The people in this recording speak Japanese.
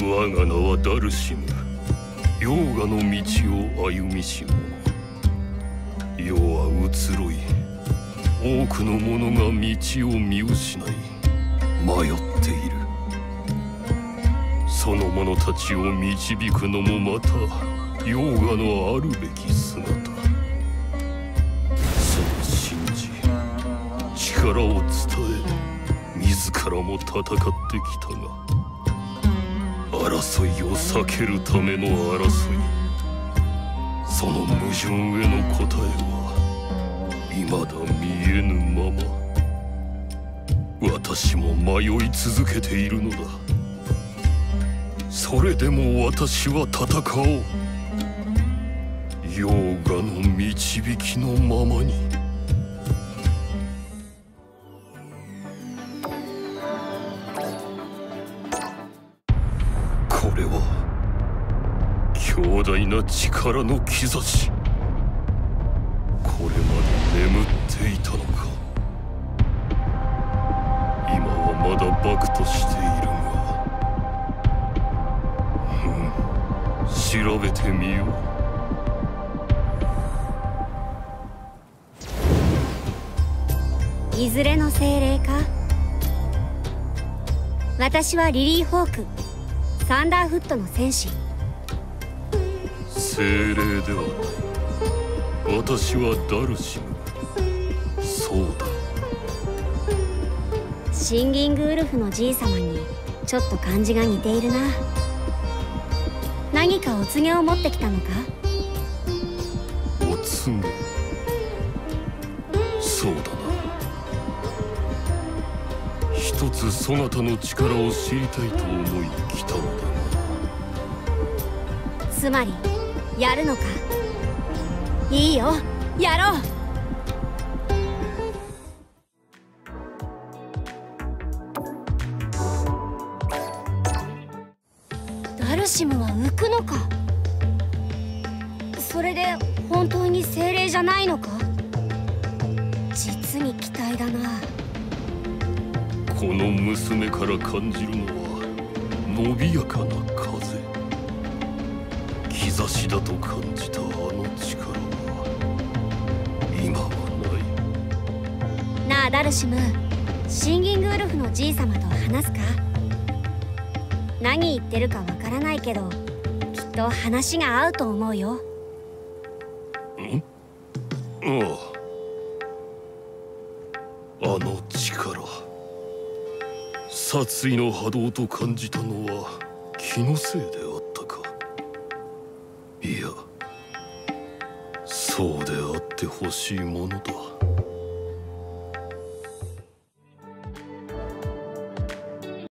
我が名はダルシム。ヨーガの道を歩みし者世は移ろい。多くの者が道を見失い迷っている。その者たちを導くのもまたヨーガのあるべき姿。そう信じ力を伝え自らも戦ってきたが争いを避けるための争い。その矛盾への答えは未だ見えぬまま。私も迷い続けているのだ。それでも私は戦おう。ヨーガの導きのままに。な力の兆し。これまで眠っていたのか。今はまだバクとしているが。ふん。調べてみよう。いずれの精霊か？私はリリー・ホークサンダーフットの戦士。精霊ではない。私はダルシムそうだ。シンギングウルフのじい様にちょっと感じが似ているな。何かお告げを持ってきたのか？お告げ。そうだな。一つそなたの力を知りたいと思い来たのだがつまりやるのか？いいよ。やろう。ダルシムは浮くのか？それで本当に精霊じゃないのか？実に期待だな。この娘から感じるのは伸びやかな風。兆しだと感じたあの力は今はない。なあダルシム。シンギングウルフのじい様と話すか？何言ってるかわからないけどきっと話が合うと思うよ。ん？ああ。あの力。殺意の波動と感じたのは気のせいであったかいやそうであってほしいものだ